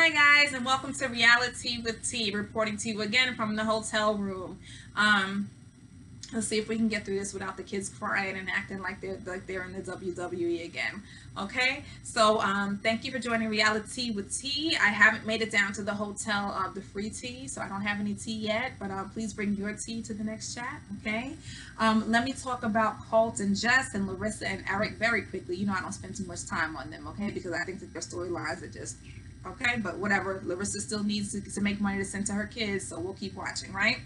Hi guys, and welcome to RealiTea with Tee, reporting to you again from the hotel room. Um, let's see if we can get through this without the kids crying and acting like they're like they're in the WWE again. Okay, so um, thank you for joining RealiTea with Tee. I haven't made it down to the hotel of the free tea, so I don't have any tea yet. But uh, please bring your tea to the next chat. Okay, um, let me talk about Colt and Jess and Larissa and Eric very quickly. You know I don't spend too much time on them. Okay, because I think that their storylines are just okay. But whatever, Larissa still needs to, to make money to send to her kids, so we'll keep watching, right?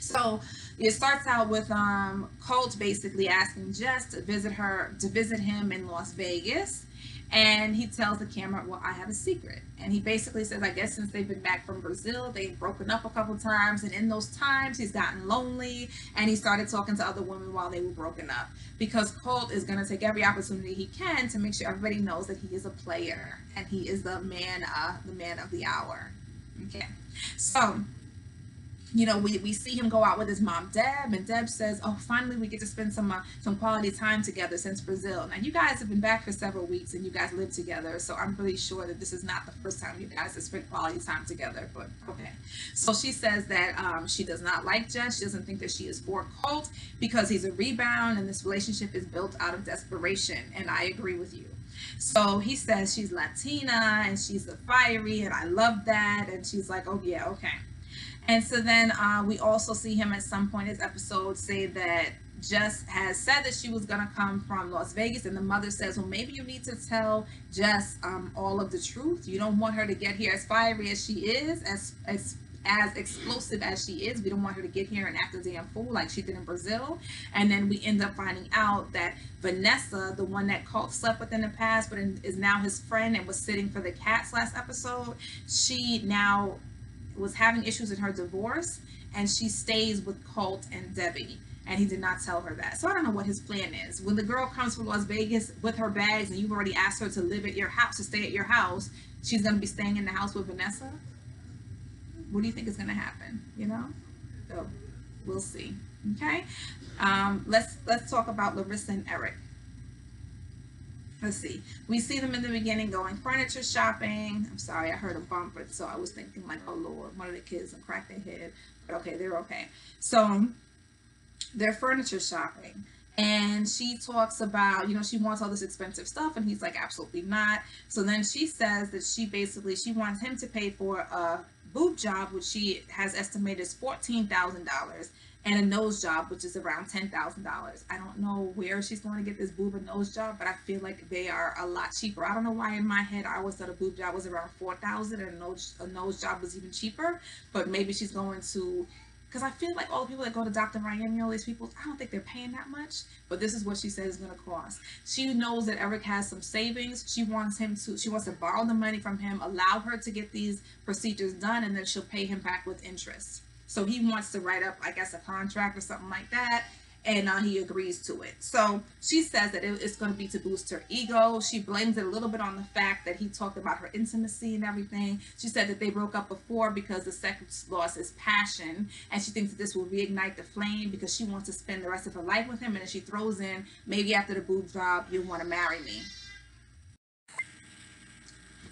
So it starts out with um, Colt basically asking Jess to visit her to visit him in Las Vegas, and he tells the camera, "Well, I have a secret." And he basically says, "I guess since they've been back from Brazil, they've broken up a couple times, and in those times, he's gotten lonely, and he started talking to other women while they were broken up. Because Colt is going to take every opportunity he can to make sure everybody knows that he is a player. And he is the man, uh, the man of the hour." Okay, so you know, we, we see him go out with his mom Deb, and Deb says, "Oh, finally we get to spend some uh, some quality time together since Brazil." Now, you guys have been back for several weeks, and you guys live together, so I'm pretty sure that this is not the first time you guys have spent quality time together. But okay, so she says that um, she does not like Jess. She doesn't think that she is for Colt because he's a rebound, and this relationship is built out of desperation. And I agree with you. So he says she's Latina and she's a fiery, and I love that. And she's like, "Oh yeah, okay." And so then uh, we also see him at some point in this episode say that Jess has said that she was going to come from Las Vegas, and the mother says, Well, maybe you need to tell Jess um, all of the truth. You don't want her to get here as fiery as she is, as, as as explosive as she is. We don't want her to get here and act a damn fool like she did in Brazil. And then we end up finding out that Vanessa, the one that Colt slept with in the past, but is now his friend and was sitting for the cats last episode, she now was having issues in her divorce and she stays with Colt and Debbie. And he did not tell her that. So I don't know what his plan is. When the girl comes from Las Vegas with her bags and you've already asked her to live at your house, to stay at your house, she's going to be staying in the house with Vanessa? What do you think is going to happen? You know? So we'll see. Okay? Um, let's let's talk about Larissa and Eric let's see. We see them in the beginning going furniture shopping. I'm sorry, I heard a bump, so I was thinking like, oh Lord, one of the kids and cracked their head. But okay, they're okay. So they're furniture shopping. And she talks about, you know, she wants all this expensive stuff, and he's like, absolutely not. So then she says that she basically she wants him to pay for a boob job, which she has estimated is fourteen thousand dollars and a nose job, which is around ten thousand dollars. I don't know where she's going to get this boob and nose job, but I feel like they are a lot cheaper. I don't know why in my head I always thought a boob job was around four thousand and a nose a nose job was even cheaper. But maybe she's going to because I feel like all the people that go to Dr. Miami, all these people, I don't think they're paying that much. But this is what she says is going to cost. She knows that Eric has some savings. She wants him to, she wants to borrow the money from him, allow her to get these procedures done, and then she'll pay him back with interest. So he wants to write up, I guess, a contract or something like that. And uh, he agrees to it. So she says that it, it's going to be to boost her ego. She blames it a little bit on the fact that he talked about her intimacy and everything. She said that they broke up before because the sex loss is passion. And she thinks that this will reignite the flame because she wants to spend the rest of her life with him. And then she throws in, maybe after the boob job, you want to marry me.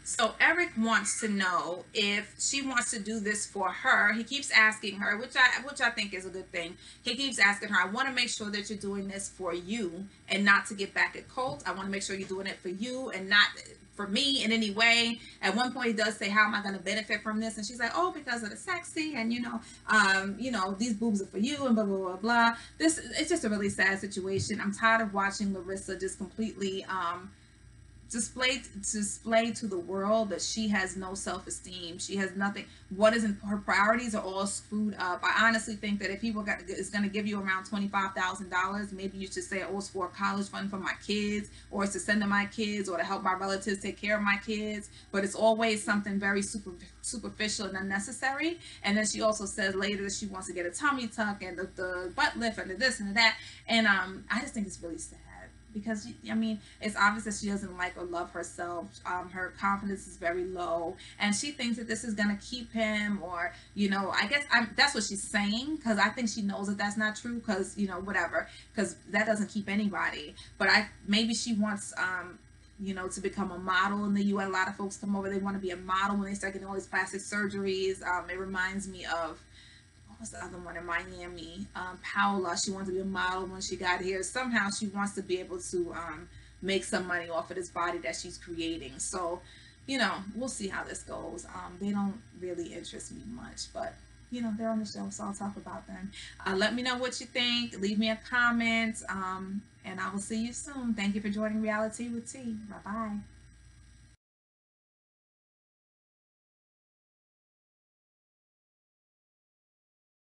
So Eric wants to know if she wants to do this for her. He keeps asking her, which I which I think is a good thing. He keeps asking her, I want to make sure that you're doing this for you and not to get back at Colt. I want to make sure you're doing it for you and not for me in any way. At one point he does say, How am I gonna benefit from this? And she's like, Oh, because of the sexy and you know, um, you know, these boobs are for you and blah blah blah blah. This it's just a really sad situation. I'm tired of watching Larissa just completely um display display to the world that she has no self-esteem. She has nothing. What isn't her priorities are all screwed up. I honestly think that if people got is going to give you around $25000 maybe you should say oh it's for a college fund for my kids or it's to send to my kids or to help my relatives take care of my kids. But it's always something very super superficial and unnecessary. And then she also says later that she wants to get a tummy tuck and the, the butt lift and the this and the that. And um i just think it's really sad because I mean it's obvious that she doesn't like or love herself. Um, her confidence is very low, and she thinks that this is gonna keep him, or you know, I guess I'm, that's what she's saying because I think she knows that that's not true because you know whatever because that doesn't keep anybody. But I maybe she wants um, you know, to become a model in the U.S. A lot of folks come over, they want to be a model when they start getting all these plastic surgeries. Um, it reminds me of what was the other one in Miami? Um, Paola. She wanted to be a model when she got here. Somehow she wants to be able to um, make some money off of this body that she's creating. So, you know, we'll see how this goes. Um, they don't really interest me much, but you know, they're on the show, so I'll talk about them. Uh, let me know what you think. Leave me a comment, um, and I will see you soon. Thank you for joining RealiTea with Tee. Bye bye.